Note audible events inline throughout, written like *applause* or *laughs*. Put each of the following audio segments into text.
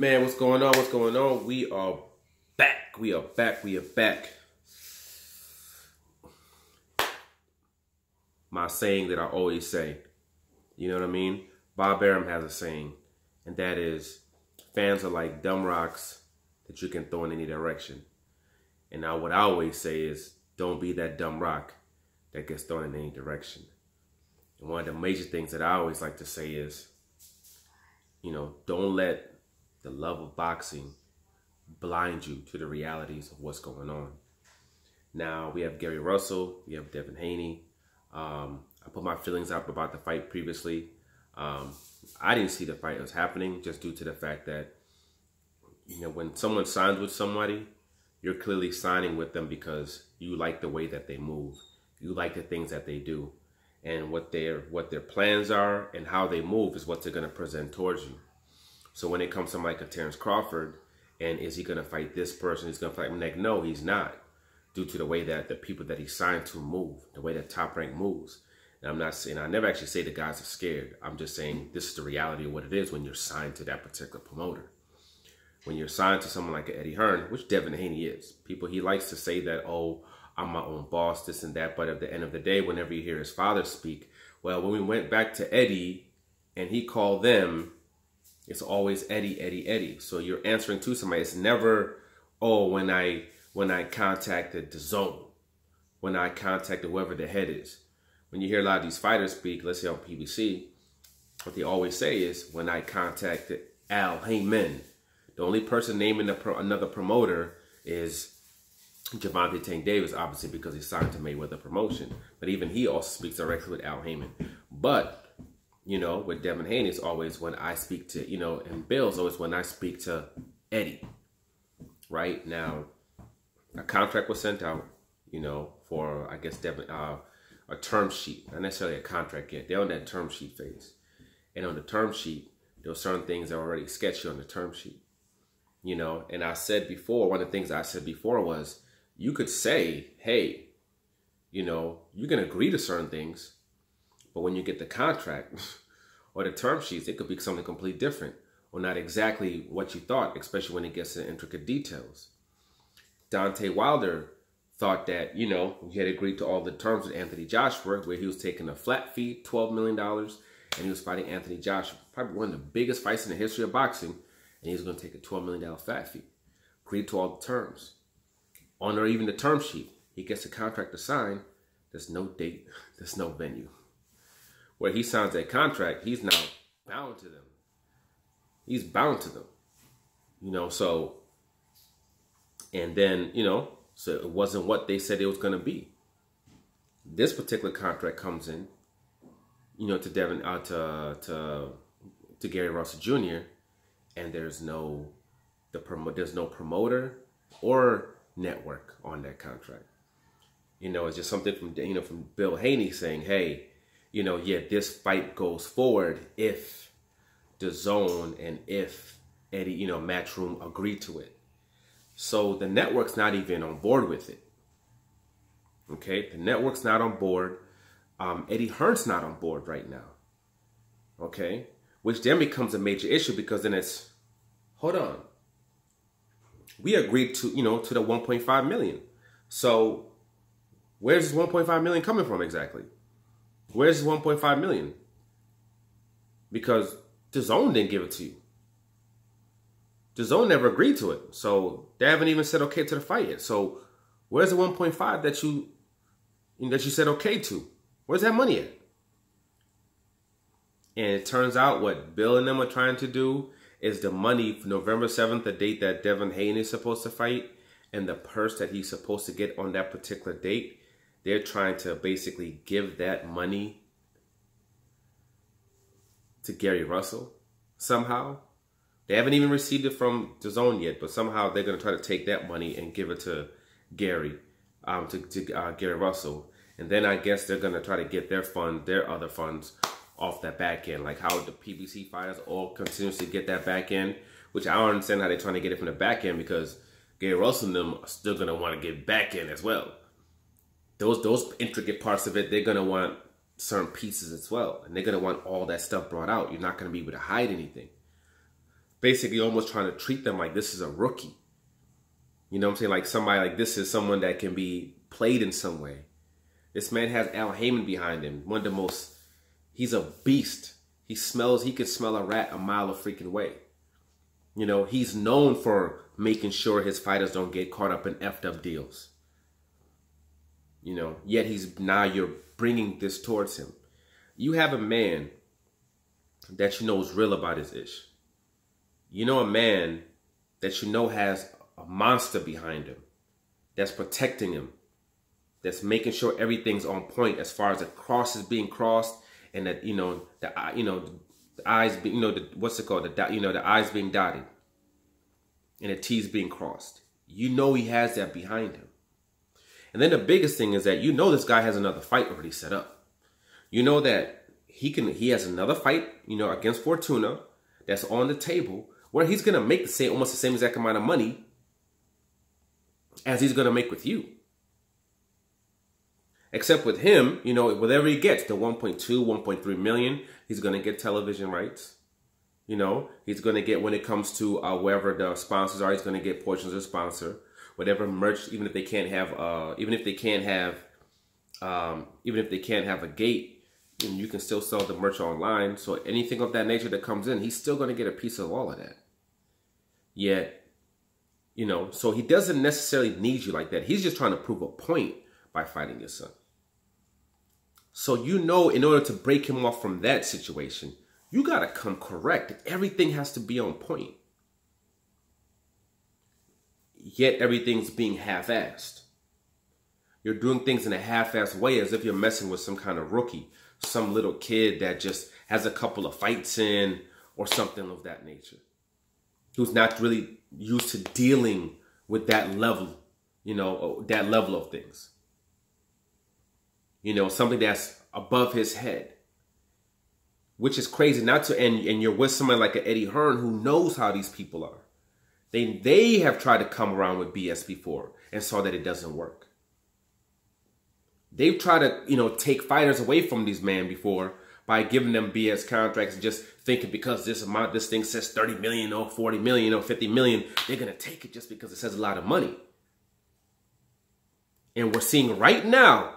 Man, what's going on? What's going on? We are back. We are back. We are back. My saying that I always say. You know what I mean? Bob Arum has a saying, and that is fans are like dumb rocks that you can throw in any direction. And now what I always say is don't be that dumb rock that gets thrown in any direction. And one of the major things that I always like to say is, you know, don't let the love of boxing blind you to the realities of what's going on. Now we have Gary Russell, we have Devin Haney. Um, I put my feelings out about the fight previously. Um, I didn't see the fight was happening just due to the fact that you know when someone signs with somebody, you're clearly signing with them because you like the way that they move, you like the things that they do, and what their what their plans are and how they move is what they're going to present towards you. So when it comes to like a Terrence Crawford, and is he going to fight this person? He's going to fight like no, he's not, due to the way that the people that he signed to move, the way that Top Rank moves. And I'm not saying I never actually say the guys are scared. I'm just saying this is the reality of what it is when you're signed to that particular promoter. When you're signed to someone like Eddie Hearn, which Devin Haney is, people he likes to say that, oh, I'm my own boss, this and that. But at the end of the day, whenever you hear his father speak, well, when we went back to Eddie and he called them it's always Eddie, Eddie, Eddie. So you're answering to somebody. It's never, oh, when I when I contacted DAZN, when I contacted whoever the head is. When you hear a lot of these fighters speak, let's say on PBC, what they always say is when I contacted Al Haymon. The only person naming pro another promoter is Gervonta Tank Davis, obviously because he signed to Mayweather Promotion. But even he also speaks directly with Al Haymon. But you know, with Devin Haney, it's always when I speak to, you know, and Bill's always when I speak to Eddie. Right now, a contract was sent out, you know, for I guess Devin, uh, a term sheet, not necessarily a contract yet. They're on that term sheet phase, and on the term sheet, there were certain things that were already sketchy on the term sheet, you know. And I said before, one of the things I said before was, you could say, hey, you know, you can agree to certain things, but when you get the contract *laughs* or the term sheets, it could be something completely different or not exactly what you thought, especially when it gets to intricate details. Deontay Wilder thought that, you know, he had agreed to all the terms with Anthony Joshua, where he was taking a flat fee, $12 million, and he was fighting Anthony Joshua, probably one of the biggest fights in the history of boxing, and he was going to take a $12 million flat fee. Agreed to all the terms. On or even the term sheet, he gets a contract to sign. There's no date, *laughs* there's no venue where he signs that contract, he's now bound to them. He's bound to them. You know, so, and then, you know, so it wasn't what they said it was going to be. This particular contract comes in, you know, to Devin, uh, to, to, to Gary Russell Jr., and there's no, the promo, there's no promoter or network on that contract. You know, it's just something from, you know, from Bill Haney saying, hey, you know, yeah, this fight goes forward if DAZN and if Eddie, you know, Matchroom agree to it. So the network's not even on board with it. Okay, the network's not on board. Um, Eddie Hearn's not on board right now. Okay, which then becomes a major issue because then it's, hold on. We agreed to, you know, to the 1.5 million. So where's this 1.5 million coming from exactly? Where's 1.5 million? Because DAZN didn't give it to you. DAZN never agreed to it. So they haven't even said okay to the fight yet. So where's the 1.5 that you that you said okay to? Where's that money at? And it turns out what Bill and them are trying to do is the money November 7th, the date that Devin Haney is supposed to fight, and the purse that he's supposed to get on that particular date they're trying to basically give that money to Gary Russell somehow. They haven't even received it from DAZN yet, but somehow they're going to try to take that money and give it to Gary, um, to, to uh, Gary Russell. And then I guess they're going to try to get their fund, their other funds off that back end, like how the PBC fighters all continuously get that back end, which I don't understand how they're trying to get it from the back end because Gary Russell and them are still going to want to get back in as well those those intricate parts of it, they're gonna want certain pieces as well, and they're gonna want all that stuff brought out. You're not gonna be able to hide anything. basically almost trying to treat them like this is a rookie. You know what I'm saying? Like somebody like this is someone that can be played in some way. This man has Al Haymon behind him. One of the most, he's a beast. He smells, he can smell a rat a mile of freaking way. You know, he's known for making sure his fighters don't get caught up in effed up deals. You know, yet he's now you're bringing this towards him. You have a man that you know is real about his ish. You know a man that you know has a monster behind him that's protecting him, that's making sure everything's on point as far as the cross is being crossed and that you know the you know the eyes being you know the, what's it called the you know the eyes being dotted and the T's being crossed. You know he has that behind him. And then the biggest thing is that you know this guy has another fight already set up. You know that he can he has another fight, you know, against Fortuna that's on the table where he's gonna make the same almost the same exact amount of money as he's gonna make with you. Except with him, you know, whatever he gets, the 1.2, 1.3 million, he's gonna get television rights. You know, he's gonna get when it comes to uh, wherever the sponsors are, he's gonna get portions of sponsor whatever merch, even if they can't have, uh, even if they can't have, um, even if they can't have a gate, and you can still sell the merch online. So anything of that nature that comes in, he's still going to get a piece of all of that. Yet, you know, so he doesn't necessarily need you like that. He's just trying to prove a point by fighting your son. So you know, in order to break him off from that situation, you got to come correct. Everything has to be on point yet everything's being half-assed. You're doing things in a half-assed way as if you're messing with some kind of rookie, some little kid that just has a couple of fights in or something of that nature. Who's not really used to dealing with that level, you know, that level of things. You know, something that's above his head. Which is crazy not to and and you're with someone like an Eddie Hearn who knows how these people are. They, they have tried to come around with BS before and saw that it doesn't work. They've tried to, you know, take fighters away from these men before by giving them BS contracts and just thinking because this amount, this thing says 30 million or 40 million or 50 million, they're going to take it just because it says a lot of money. And we're seeing right now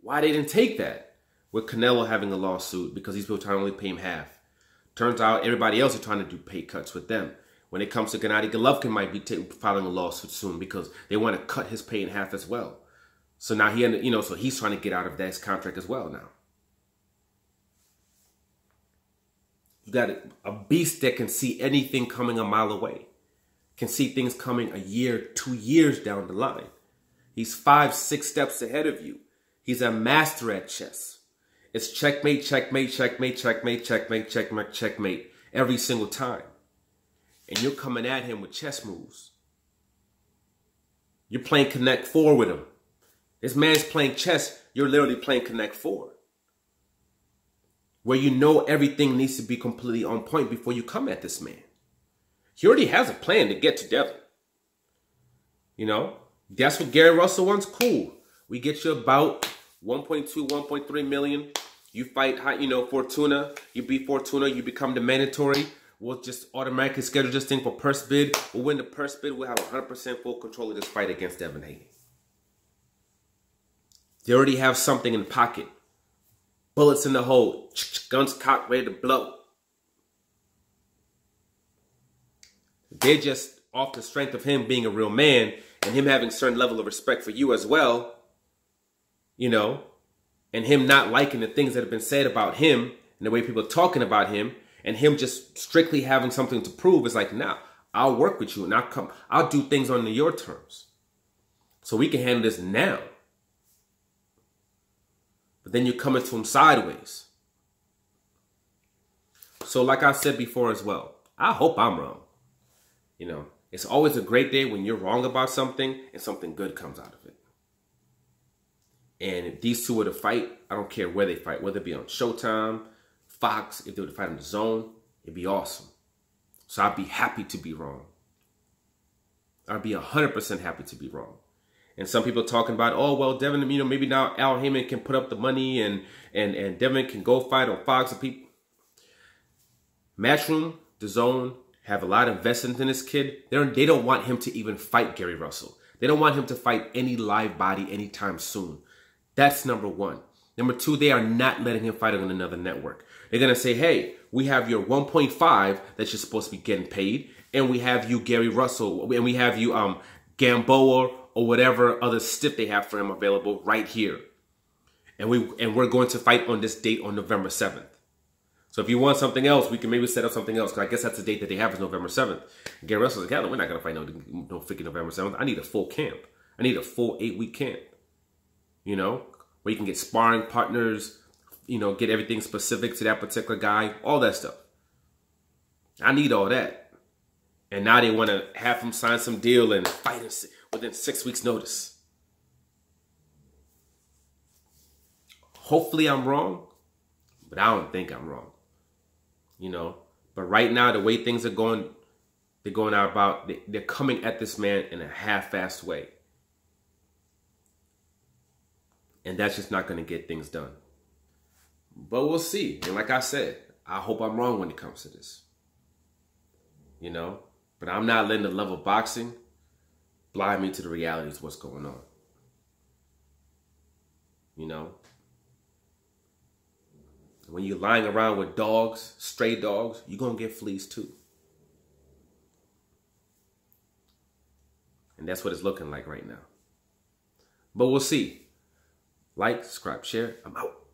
why they didn't take that with Canelo having a lawsuit because these people trying to only pay him half. Turns out everybody else is trying to do pay cuts with them. When it comes to Gennady Golovkin might be filing a lawsuit soon because they want to cut his pay in half as well. So now he, you know, so he's trying to get out of that contract as well now. You got a beast that can see anything coming a mile away, can see things coming a year, two years down the line. He's five, six steps ahead of you. He's a master at chess. It's checkmate, checkmate, checkmate, checkmate, checkmate, checkmate, checkmate every single time and you're coming at him with chess moves. You're playing Connect Four with him. This man's playing chess. You're literally playing Connect Four. Where you know everything needs to be completely on point before you come at this man. He already has a plan to get to Devin. You know, that's what Gary Russell wants. Cool. We get you about 1.2, 1.3 million. You fight, you know, Fortuna. You beat Fortuna. You become the mandatory. We'll just automatically schedule this thing for purse bid. We'll win the purse bid. We'll have 100% full control of this fight against Devin Haney. They already have something in the pocket. Bullets in the hole. Guns cocked, ready to blow. They're just off the strength of him being a real man and him having certain level of respect for you as well. You know, and him not liking the things that have been said about him and the way people are talking about him and him just strictly having something to prove is like, nah, I'll work with you and I'll come, I'll do things on your terms. So we can handle this now. But then you're coming to him sideways. So like I said before as well, I hope I'm wrong. You know, it's always a great day when you're wrong about something and something good comes out of it. And if these two were to fight, I don't care where they fight, whether it be on Showtime, Fox, if they were to fight in DAZN, it'd be awesome. So I'd be happy to be wrong. I'd be 100% happy to be wrong. And some people talking about, oh, well, Devin, you know, maybe now Al Haymon can put up the money and, and, and Devin can go fight on Fox and people. Matchroom, DAZN, have a lot of investment in this kid. They don't, they don't want him to even fight Gary Russell. They don't want him to fight any live body anytime soon. That's number one. Number two, they are not letting him fight on another network. They're going to say, hey, we have your 1.5 that you're supposed to be getting paid, and we have you Gary Russell, and we have you um, Gamboa or whatever other stiff they have for him available right here. And we and we're going to fight on this date on November 7th. So if you want something else, we can maybe set up something else. Cause I guess that's the date that they have is November 7th. Gary Russell's like, yeah, we're not gonna fight no no freaking November 7th. I need a full camp. I need a full eight week camp. You know, where you can get sparring partners, you know, get everything specific to that particular guy, all that stuff. I need all that. And now they want to have him sign some deal and fight him within six weeks' notice. Hopefully I'm wrong, but I don't think I'm wrong. You know, but right now the way things are going, they're going out about they're coming at this man in a half-assed way. And that's just not going to get things done. But we'll see. And like I said, I hope I'm wrong when it comes to this. You know? But I'm not letting the love of boxing blind me to the realities of what's going on. You know? When you're lying around with dogs, stray dogs, you're going to get fleas too. And that's what it's looking like right now. But we'll see. Like, subscribe, share. I'm out.